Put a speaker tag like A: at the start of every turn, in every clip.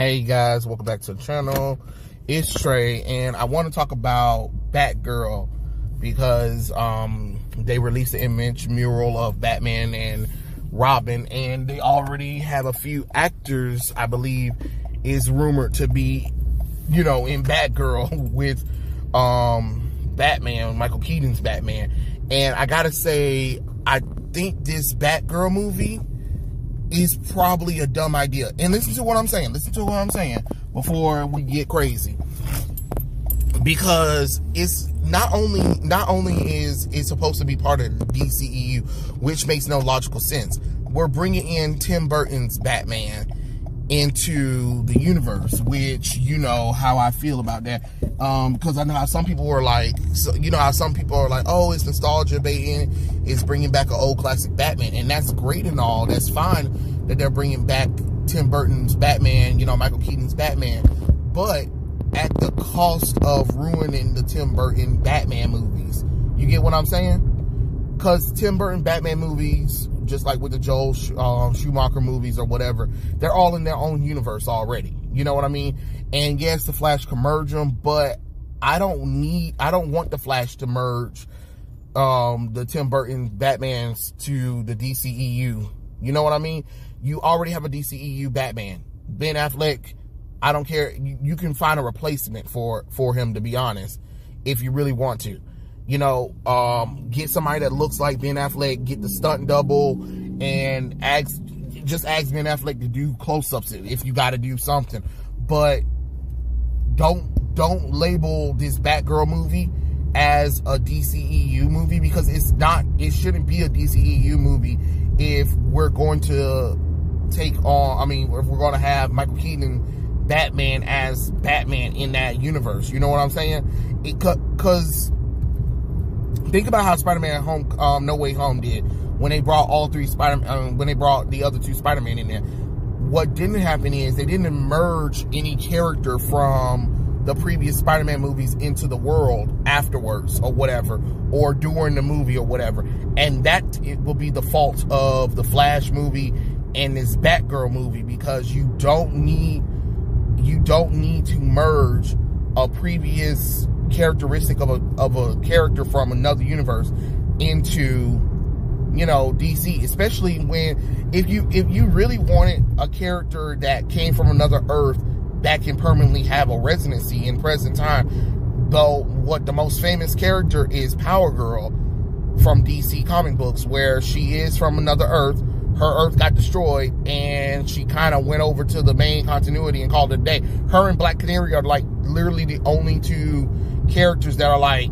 A: Hey guys, welcome back to the channel. It's Trey, and I want to talk about Batgirl because um, they released the image mural of Batman and Robin, and they already have a few actors, I believe, is rumored to be, you know, in Batgirl with um, Batman, Michael Keaton's Batman. And I gotta say, I think this Batgirl movie is probably a dumb idea. And listen to what I'm saying. Listen to what I'm saying before we get crazy. Because it's not only not only is it supposed to be part of the DCEU, which makes no logical sense. We're bringing in Tim Burton's Batman into the universe, which you know how I feel about that. Um, because I know how some people are like, so, you know how some people are like, oh, it's nostalgia baiting, it's bringing back an old classic Batman, and that's great and all. That's fine that they're bringing back Tim Burton's Batman, you know, Michael Keaton's Batman, but at the cost of ruining the Tim Burton Batman movies. You get what I'm saying? Because Tim Burton Batman movies just like with the Joel um, Schumacher movies or whatever, they're all in their own universe already. You know what I mean? And yes, the Flash can merge them, but I don't need, I don't want the Flash to merge um, the Tim Burton Batmans to the DCEU. You know what I mean? You already have a DCEU Batman. Ben Affleck, I don't care. You, you can find a replacement for for him, to be honest, if you really want to you know, um, get somebody that looks like Ben Affleck, get the stunt double, and ask, just ask Ben Affleck to do close-ups if you got to do something. But don't don't label this Batgirl movie as a DCEU movie because it's not. It shouldn't be a DCEU movie if we're going to take on. I mean, if we're going to have Michael Keaton Batman as Batman in that universe. You know what I'm saying? It Because think about how Spider-Man Home, um, No Way Home did when they brought all three Spider, um, when they brought the other two Spider-Man in there. What didn't happen is they didn't merge any character from the previous Spider-Man movies into the world afterwards or whatever, or during the movie or whatever. And that it will be the fault of the Flash movie and this Batgirl movie because you don't need you don't need to merge a previous characteristic of a of a character from another universe into you know DC especially when if you if you really wanted a character that came from another earth that can permanently have a residency in present time though what the most famous character is Power Girl from DC comic books where she is from another earth her earth got destroyed and she kind of went over to the main continuity and called it a day her and Black Canary are like literally the only two characters that are like,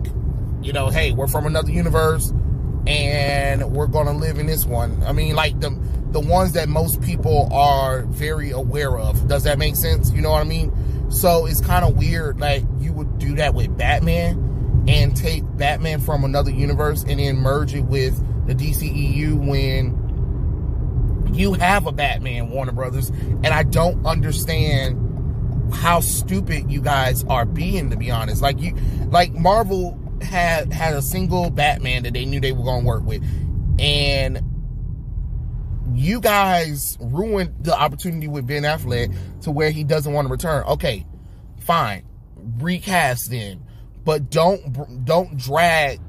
A: you know, hey, we're from another universe and we're gonna live in this one. I mean, like the the ones that most people are very aware of. Does that make sense? You know what I mean? So it's kind of weird, like you would do that with Batman and take Batman from another universe and then merge it with the DCEU when you have a Batman, Warner Brothers, and I don't understand how stupid you guys are being to be honest like you like marvel had had a single batman that they knew they were going to work with and you guys ruined the opportunity with ben affleck to where he doesn't want to return. Okay fine. Recast then. But don't don't drag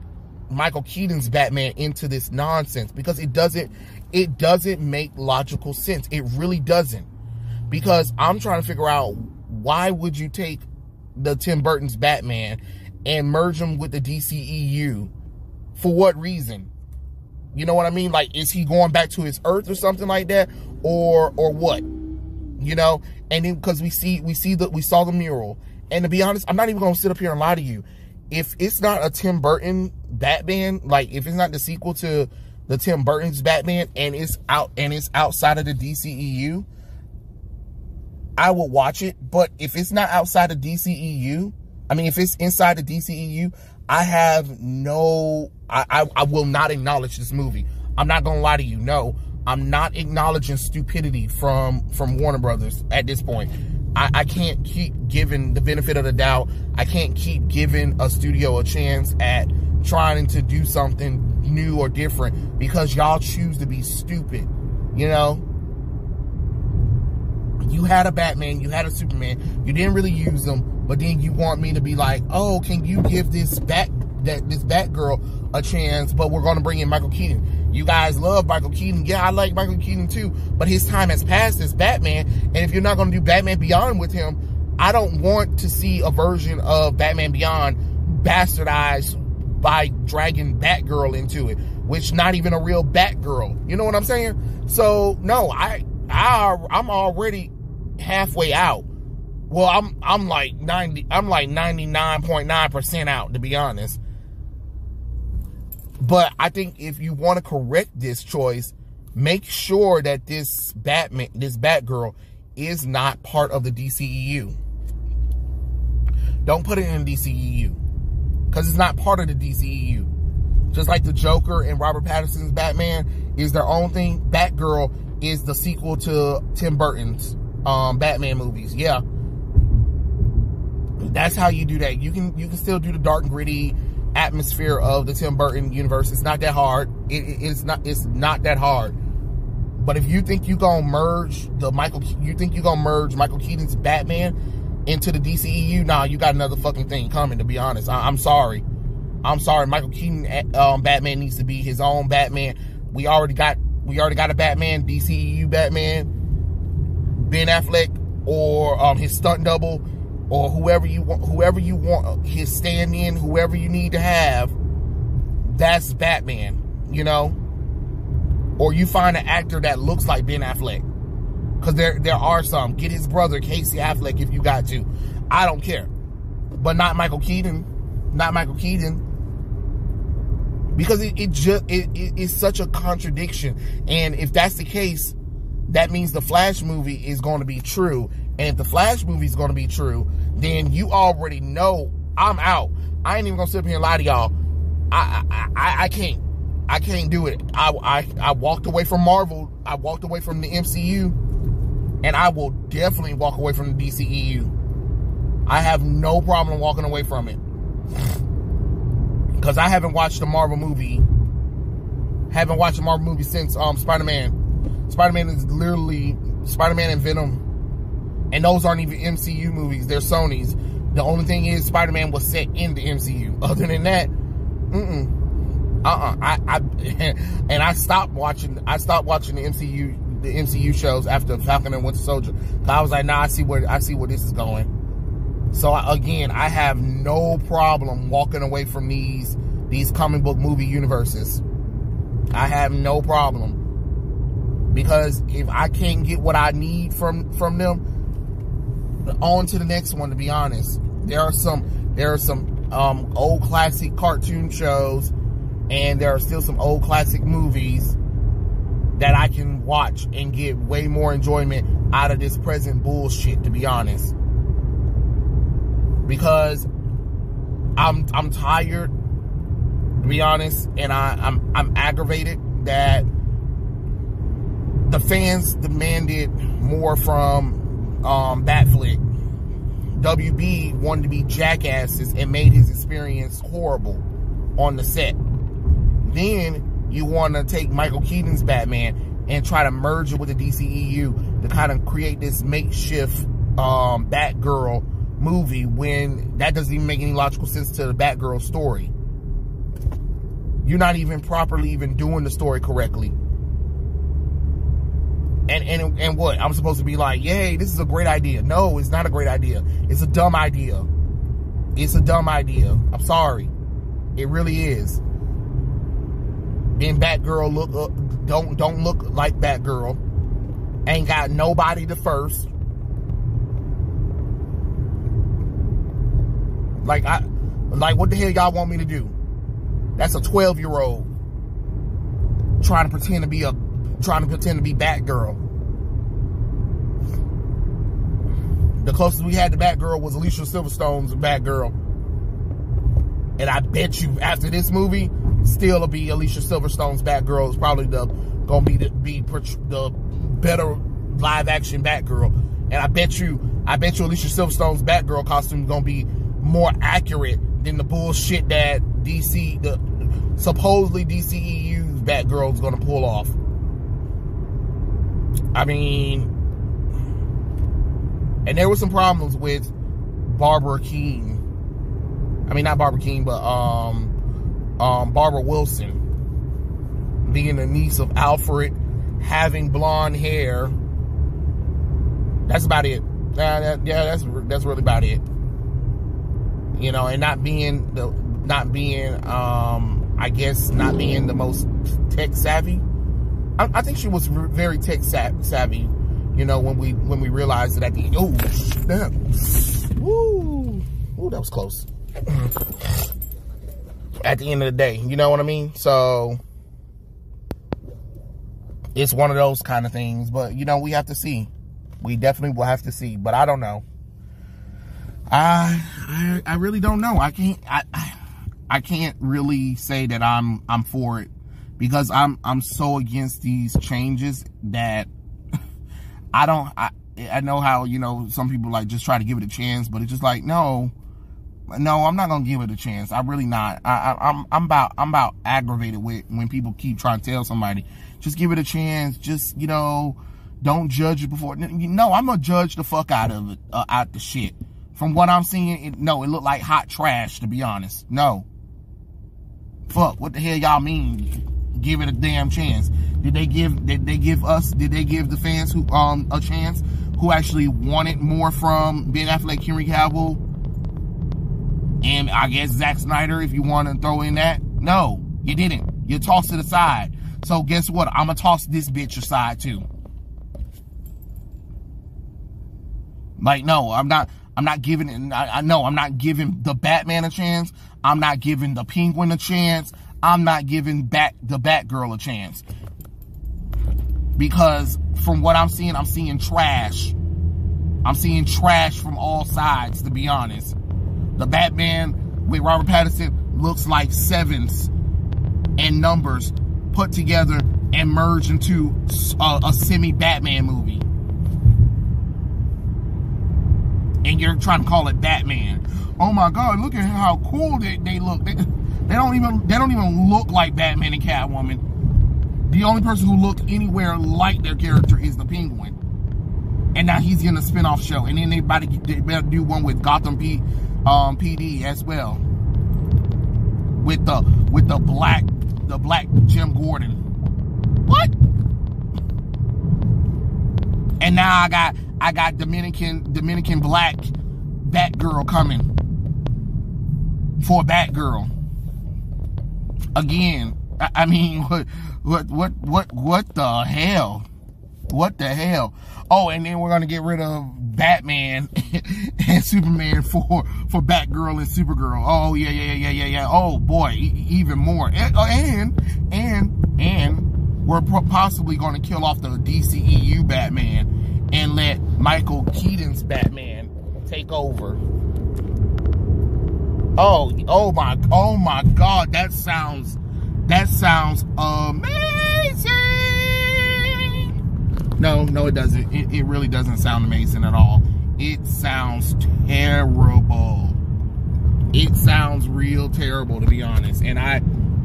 A: michael keaton's batman into this nonsense because it doesn't it doesn't make logical sense. It really doesn't. Because i'm trying to figure out why would you take the Tim Burton's Batman and merge him with the DCEU? For what reason? You know what I mean? Like, is he going back to his Earth or something like that, or or what? You know, and then because we see we see that we saw the mural, and to be honest, I'm not even gonna sit up here and lie to you. If it's not a Tim Burton Batman, like if it's not the sequel to the Tim Burton's Batman, and it's out and it's outside of the DCEU, I will watch it. But if it's not outside of DCEU, I mean, if it's inside the DCEU, I have no, I, I, I will not acknowledge this movie. I'm not to lie to you. No, I'm not acknowledging stupidity from, from Warner Brothers at this point. I, I can't keep giving the benefit of the doubt. I can't keep giving a studio a chance at trying to do something new or different because y'all choose to be stupid, you know? you had a Batman, you had a Superman, you didn't really use them, but then you want me to be like, oh, can you give this Bat that this Batgirl a chance? But we're gonna bring in Michael Keaton. You guys love Michael Keaton. Yeah, I like Michael Keaton too, but his time has passed as Batman. And if you're not gonna do Batman Beyond with him, I don't want to see a version of Batman Beyond bastardized by dragging Batgirl into it, which not even a real Batgirl. You know what I'm saying? So no, I I I'm already halfway out. Well, I'm I'm like 90 I'm like 99.9% out to be honest. But I think if you want to correct this choice, make sure that this Batman this Batgirl is not part of the DCEU. Don't put it in DCEU because it's not part of the DCEU. Just like the Joker and Robert Pattinson's Batman is their own thing. Batgirl is the sequel to Tim Burton's um, Batman movies. Yeah, that's how you do that. You can you can still do the dark and gritty atmosphere of the Tim Burton universe. It's not that hard. It, it, it's not it's not that hard. But if you think you gonna merge the Michael, you think you gonna merge Michael Keaton's Batman into the DCEU? Nah, you got another fucking thing coming. To be honest, I, am sorry. I'm sorry. Michael Keaton eh, um, Batman needs to be his own Batman. We already got we already got a Batman, DCEU Batman, Ben Affleck, or um, his stunt double, or whoever you want, whoever you want, his stand-in, whoever you need to have. That's Batman, you know. Or you find an actor that looks like Ben Affleck, because there there are some. Get his brother Casey Affleck if you got to. I don't care, but not Michael Keaton. Not Michael Keaton because it, it just it, it, it's such a contradiction and if that's the case that means the flash movie is going to be true and if the flash movie is going to be true then you already know i'm out. I ain't even gonna sit up here and lie to y'all. I i i, I can't i can't do it. I, I i walked away from marvel. I walked away from the mcu and i will definitely walk away from the dceu i have no problem walking away from it. Because I haven't watched a Marvel movie. Haven't watched a Marvel movie since um, Spider Man. Spider Man is literally Spider Man and Venom, and those aren't even MCU movies. They're Sony's. The only thing is Spider Man was set in the MCU. Other than that, mm-mm. Uh-uh. I, I and I stopped watching. I stopped watching the MCU the MCU shows after Falcon and Winter Soldier. I was like, nah, I see where I see where this is going. So again, I have no problem walking away from these these comic book movie universes. I have no problem because if I can't get what I need from from them, on to the next one. To be honest, there are some there are some um, old classic cartoon shows, and there are still some old classic movies that I can watch and get way more enjoyment out of this present bullshit. To be honest because I'm I'm tired, to be honest, and I, I'm I'm aggravated that the fans demanded more from um, Batfleck. WB wanted to be jackasses and made his experience horrible on the set. Then you want to take Michael Keaton's Batman and try to merge it with the DCEU to kind of create this makeshift um, Batgirl movie when that doesn't even make any logical sense to the Batgirl story. You're not even properly even doing the story correctly. And and and what? I'm supposed to be like, yay, this is a great idea. No, it's not a great idea. It's a dumb idea. It's a dumb idea. I'm sorry. It really is. Being Batgirl look uh, don't don't look like Batgirl. Ain't got nobody to first. Like I like what the hell y'all want me to do? That's a 12 year old trying to pretend to be a trying to pretend to be Batgirl. The closest we had to Batgirl was Alicia Silverstone's Batgirl. And I bet you after this movie, still will be Alicia Silverstone's Batgirl. Is probably the gonna be the be the better live action Batgirl. And I bet you, I bet you Alicia Silverstone's Batgirl costume is gonna be more accurate than the bullshit that DC, the supposedly DCEU's Batgirl is to pull off. I mean, And there were some problems with Barbara Kean. I mean, not Barbara Kean, but um, um, Barbara Wilson being the niece of Alfred, having blonde hair. That's about it. Uh, that, yeah, that's that's really about it. You know, and not being the not being um, I guess not being the most tech savvy. I, I think she was very tech savvy. You know, when we when we realized that at the oh snap, woo, ooh, that was close. at the end of the day, you know what I mean. So it's one of those kind of things. But you know, we have to see. We definitely will have to see. But I don't know. I I, I really don't know. I can't. I, I I can't really say that I'm I'm for it because I'm I'm so against these changes that I don't I I know how you know some people like just try to give it a chance, but it's just like no, no, I'm not gonna give it a chance. I'm really not. I, I I'm I'm about I'm about aggravated with when people keep trying to tell somebody just give it a chance. Just you know, don't judge it before. No, I'm gonna judge the fuck out of it, uh, out the shit. From what I'm seeing, it, no, it looked like hot trash to be honest. No, Fuck, what the hell y'all mean? Give it a damn chance. Did they give did they give us did they give the fans who um a chance who actually wanted more from Ben Affleck, Henry Cavill, and I guess Zack Snyder if you want to throw in that? No, you didn't. You tossed it aside. So guess what? I'm gonna toss this bitch aside too. Like, no, I'm not. I'm not giving. I, I know I'm not giving the Batman a chance. I'm not giving the Penguin a chance. I'm not giving back the Batgirl a chance. Because from what I'm seeing, I'm seeing trash. I'm seeing trash from all sides, to be honest. The Batman with Robert Pattinson looks like sevens and numbers put together and merged into a, a semi-Batman movie. And you're trying to call it Batman oh my god, look at how cool they, they look. They, they don't even they don't even look like Batman and Catwoman. The only person who looked anywhere like their character is the Penguin. And now he's in a spin-off show. And then they about to, they better do one with Gotham P, um, PD as well. With the with the black the black Jim Gordon. What? And now I got I got Dominican Dominican black Batgirl coming for Batgirl. Again, I, mean, what, what, what, what, what the hell? What the hell? Oh, and then we're gonna get rid of Batman and Superman for for Batgirl and Supergirl. Oh yeah, yeah, yeah, yeah, yeah. Oh boy, e even more. And uh, and and, and we're possibly to kill off the DCEU Batman and let Michael Keaton's Batman take over. Oh, oh my, oh my God, that sounds, that sounds amazing. No, no, it doesn't. It, it really doesn't sound amazing at all. It sounds terrible. It sounds real terrible, to be honest. And I,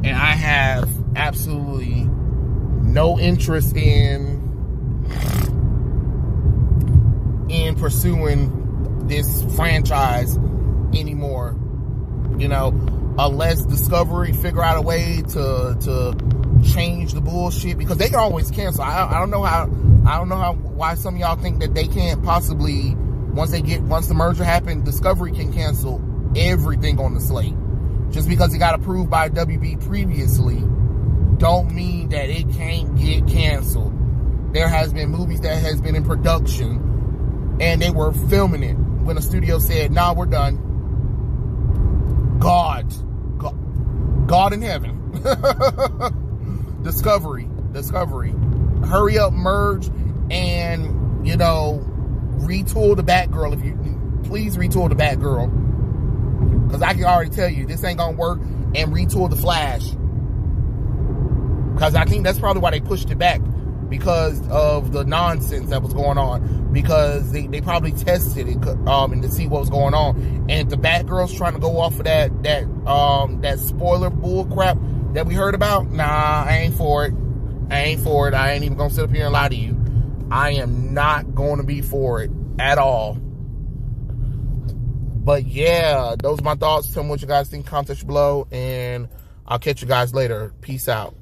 A: and I have absolutely no interest in, in pursuing this franchise anymore you know, unless Discovery figure out a way to to change the bullshit because they can always cancel. I, I don't know how I don't know how why some of y'all think that they can't possibly once they get once the merger happened, Discovery can cancel everything on the slate. Just because it got approved by WB previously, don't mean that it can't get canceled. There has been movies that has been in production and they were filming it when the studio said, nah, we're done God, God, in heaven. Discovery, Discovery. Hurry up, merge, and you know, retool the Batgirl. If you please retool the Batgirl, because I can already tell you this ain't gonna work. And retool the Flash, because I think that's probably why they pushed it back because of the nonsense that was going on. Because they, they probably tested it um and to see what was going on. And if the Batgirl's trying to go off of that that um that spoiler bull crap that we heard about, nah, I ain't for it. I ain't for it. I ain't even gonna sit up here and lie to you. I am not going to be for it at all. But yeah, those are my thoughts. Tell me what you guys think. Comment below, and I'll catch you guys later. Peace out.